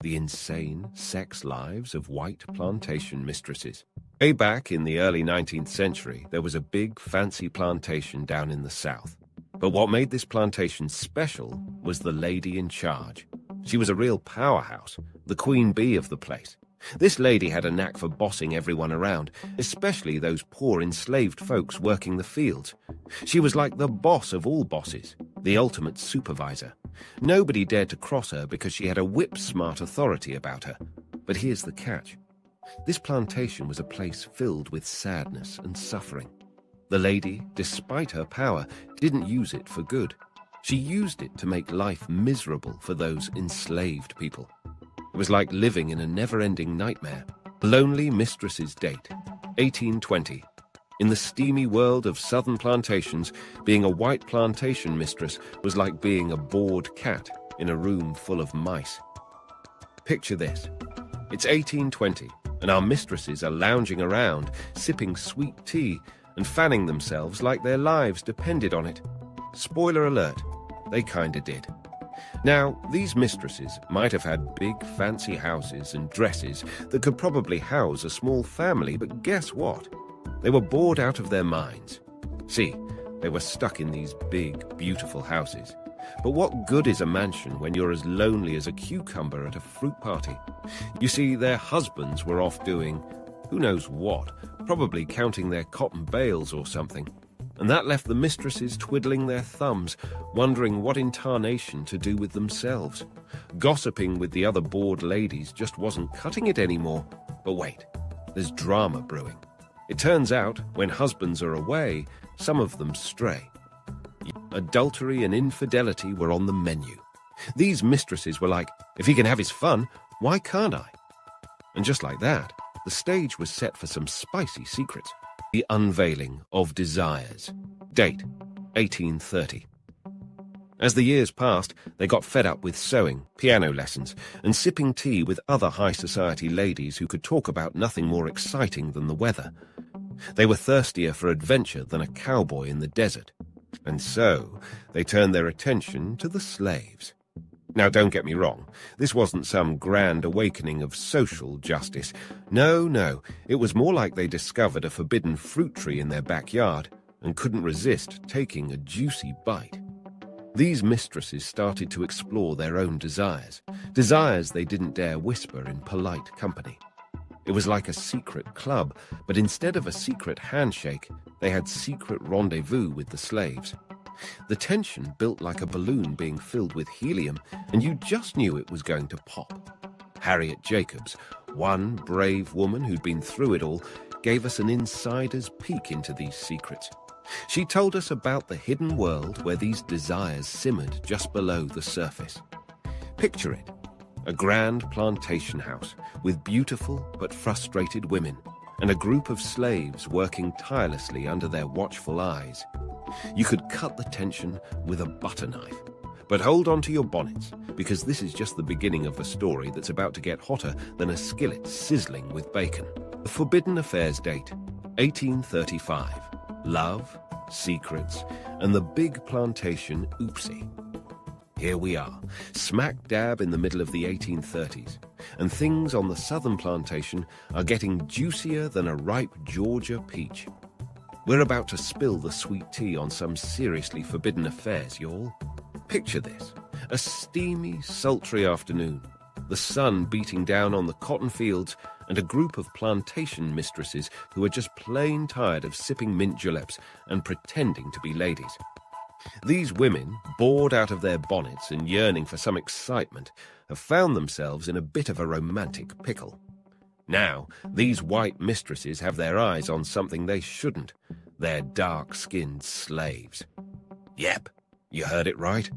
the insane sex lives of white plantation mistresses. Way back in the early 19th century, there was a big fancy plantation down in the south. But what made this plantation special was the lady in charge. She was a real powerhouse, the queen bee of the place. This lady had a knack for bossing everyone around, especially those poor enslaved folks working the fields. She was like the boss of all bosses, the ultimate supervisor. Nobody dared to cross her because she had a whip-smart authority about her. But here's the catch. This plantation was a place filled with sadness and suffering. The lady, despite her power, didn't use it for good. She used it to make life miserable for those enslaved people. It was like living in a never-ending nightmare. Lonely Mistress's Date, 1820. In the steamy world of southern plantations, being a white plantation mistress was like being a bored cat in a room full of mice. Picture this. It's 1820, and our mistresses are lounging around, sipping sweet tea and fanning themselves like their lives depended on it. Spoiler alert, they kinda did. Now, these mistresses might have had big fancy houses and dresses that could probably house a small family, but guess what? They were bored out of their minds. See, they were stuck in these big, beautiful houses. But what good is a mansion when you're as lonely as a cucumber at a fruit party? You see, their husbands were off doing who knows what, probably counting their cotton bales or something and that left the mistresses twiddling their thumbs, wondering what incarnation to do with themselves. Gossiping with the other bored ladies just wasn't cutting it anymore. But wait, there's drama brewing. It turns out, when husbands are away, some of them stray. Adultery and infidelity were on the menu. These mistresses were like, if he can have his fun, why can't I? And just like that, the stage was set for some spicy secrets. The Unveiling of Desires. Date 1830. As the years passed, they got fed up with sewing, piano lessons, and sipping tea with other high society ladies who could talk about nothing more exciting than the weather. They were thirstier for adventure than a cowboy in the desert. And so they turned their attention to the slaves. Now, don't get me wrong, this wasn't some grand awakening of social justice. No, no, it was more like they discovered a forbidden fruit tree in their backyard and couldn't resist taking a juicy bite. These mistresses started to explore their own desires, desires they didn't dare whisper in polite company. It was like a secret club, but instead of a secret handshake, they had secret rendezvous with the slaves. The tension built like a balloon being filled with helium, and you just knew it was going to pop. Harriet Jacobs, one brave woman who'd been through it all, gave us an insider's peek into these secrets. She told us about the hidden world where these desires simmered just below the surface. Picture it a grand plantation house with beautiful but frustrated women, and a group of slaves working tirelessly under their watchful eyes. You could cut the tension with a butter knife. But hold on to your bonnets, because this is just the beginning of a story that's about to get hotter than a skillet sizzling with bacon. The Forbidden Affairs date, 1835. Love, secrets, and the big plantation oopsie. Here we are, smack dab in the middle of the 1830s, and things on the southern plantation are getting juicier than a ripe Georgia peach. We're about to spill the sweet tea on some seriously forbidden affairs, y'all. Picture this a steamy, sultry afternoon, the sun beating down on the cotton fields, and a group of plantation mistresses who are just plain tired of sipping mint juleps and pretending to be ladies. These women, bored out of their bonnets and yearning for some excitement, have found themselves in a bit of a romantic pickle. Now, these white mistresses have their eyes on something they shouldn't their dark skinned slaves. Yep, you heard it right.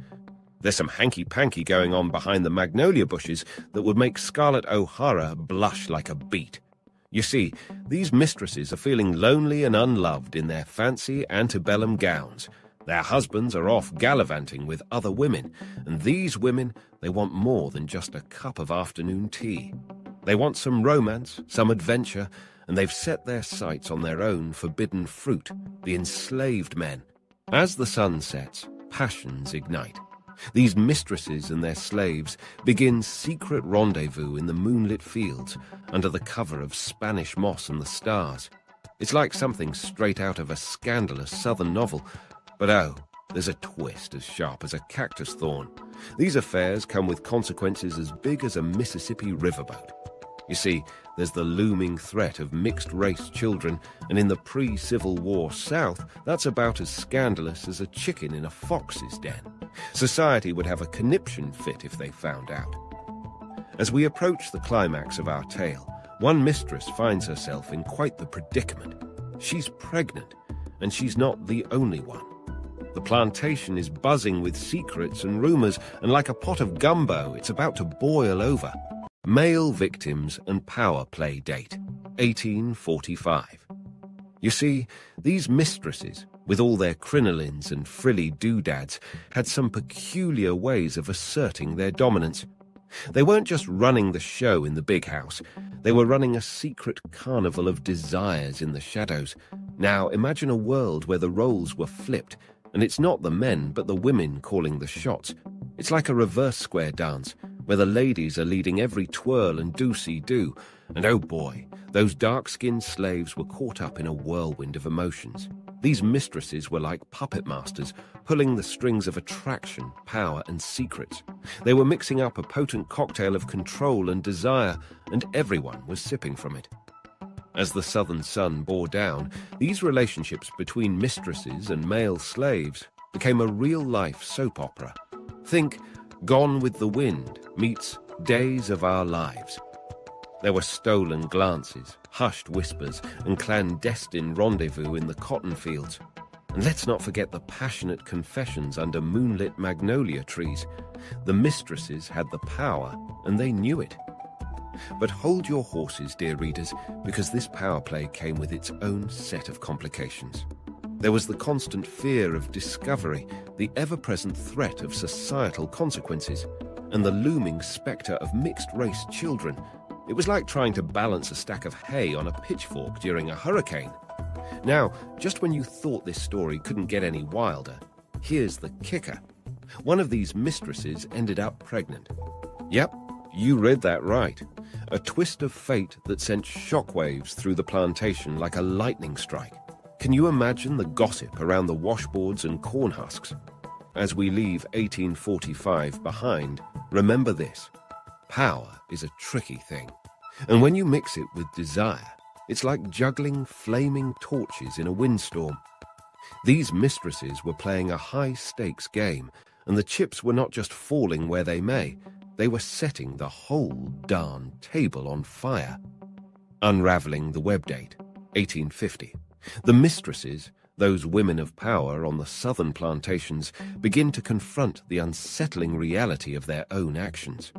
There's some hanky panky going on behind the magnolia bushes that would make Scarlett O'Hara blush like a beet. You see, these mistresses are feeling lonely and unloved in their fancy antebellum gowns. Their husbands are off gallivanting with other women, and these women, they want more than just a cup of afternoon tea. They want some romance, some adventure, and they've set their sights on their own forbidden fruit, the enslaved men. As the sun sets, passions ignite. These mistresses and their slaves begin secret rendezvous in the moonlit fields under the cover of Spanish moss and the stars. It's like something straight out of a scandalous southern novel. But oh, there's a twist as sharp as a cactus thorn. These affairs come with consequences as big as a Mississippi riverboat. You see, there's the looming threat of mixed race children, and in the pre Civil War South, that's about as scandalous as a chicken in a fox's den. Society would have a conniption fit if they found out. As we approach the climax of our tale, one mistress finds herself in quite the predicament. She's pregnant, and she's not the only one. The plantation is buzzing with secrets and rumors, and like a pot of gumbo, it's about to boil over. Male Victims and Power Play Date, 1845. You see, these mistresses, with all their crinolines and frilly doodads, had some peculiar ways of asserting their dominance. They weren't just running the show in the big house, they were running a secret carnival of desires in the shadows. Now imagine a world where the roles were flipped and it's not the men, but the women calling the shots. It's like a reverse square dance, where the ladies are leading every twirl and doosey-do. And oh boy, those dark-skinned slaves were caught up in a whirlwind of emotions. These mistresses were like puppet masters, pulling the strings of attraction, power, and secrets. They were mixing up a potent cocktail of control and desire, and everyone was sipping from it. As the southern sun bore down, these relationships between mistresses and male slaves became a real-life soap opera. Think Gone with the Wind meets Days of Our Lives. There were stolen glances, hushed whispers, and clandestine rendezvous in the cotton fields. And let's not forget the passionate confessions under moonlit magnolia trees. The mistresses had the power, and they knew it. But hold your horses, dear readers, because this power play came with its own set of complications. There was the constant fear of discovery, the ever-present threat of societal consequences, and the looming spectre of mixed-race children. It was like trying to balance a stack of hay on a pitchfork during a hurricane. Now, just when you thought this story couldn't get any wilder, here's the kicker. One of these mistresses ended up pregnant. Yep, you read that right a twist of fate that sent shockwaves through the plantation like a lightning strike. Can you imagine the gossip around the washboards and corn husks? As we leave 1845 behind, remember this. Power is a tricky thing. And when you mix it with desire, it's like juggling flaming torches in a windstorm. These mistresses were playing a high-stakes game, and the chips were not just falling where they may, they were setting the whole darn table on fire. Unraveling the web date, 1850. The mistresses, those women of power on the southern plantations, begin to confront the unsettling reality of their own actions.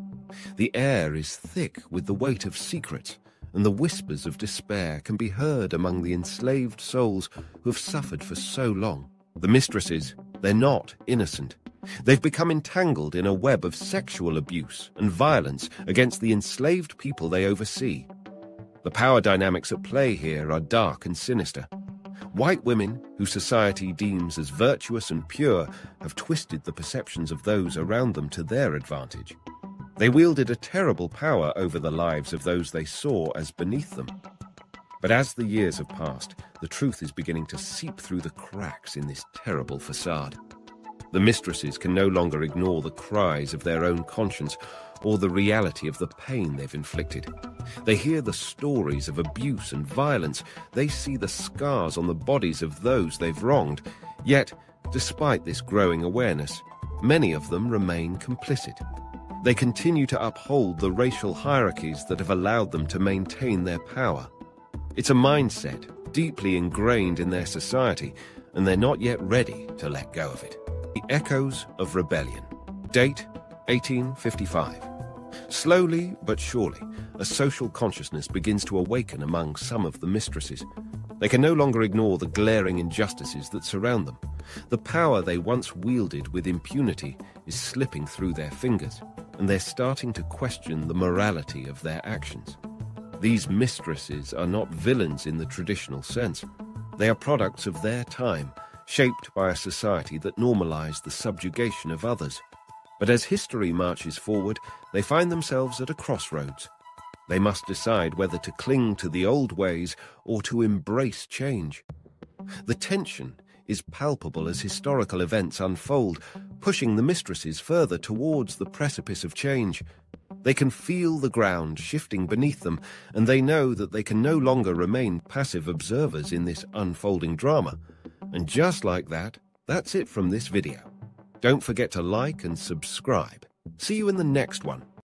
The air is thick with the weight of secrets, and the whispers of despair can be heard among the enslaved souls who have suffered for so long. The mistresses, they're not innocent. They've become entangled in a web of sexual abuse and violence against the enslaved people they oversee. The power dynamics at play here are dark and sinister. White women, who society deems as virtuous and pure, have twisted the perceptions of those around them to their advantage. They wielded a terrible power over the lives of those they saw as beneath them. But as the years have passed, the truth is beginning to seep through the cracks in this terrible facade. The mistresses can no longer ignore the cries of their own conscience or the reality of the pain they've inflicted. They hear the stories of abuse and violence. They see the scars on the bodies of those they've wronged. Yet, despite this growing awareness, many of them remain complicit. They continue to uphold the racial hierarchies that have allowed them to maintain their power. It's a mindset deeply ingrained in their society, and they're not yet ready to let go of it. The Echoes of Rebellion. Date 1855. Slowly but surely, a social consciousness begins to awaken among some of the mistresses. They can no longer ignore the glaring injustices that surround them. The power they once wielded with impunity is slipping through their fingers, and they're starting to question the morality of their actions. These mistresses are not villains in the traditional sense. They are products of their time shaped by a society that normalized the subjugation of others. But as history marches forward, they find themselves at a crossroads. They must decide whether to cling to the old ways or to embrace change. The tension is palpable as historical events unfold, pushing the mistresses further towards the precipice of change. They can feel the ground shifting beneath them, and they know that they can no longer remain passive observers in this unfolding drama. And just like that, that's it from this video. Don't forget to like and subscribe. See you in the next one.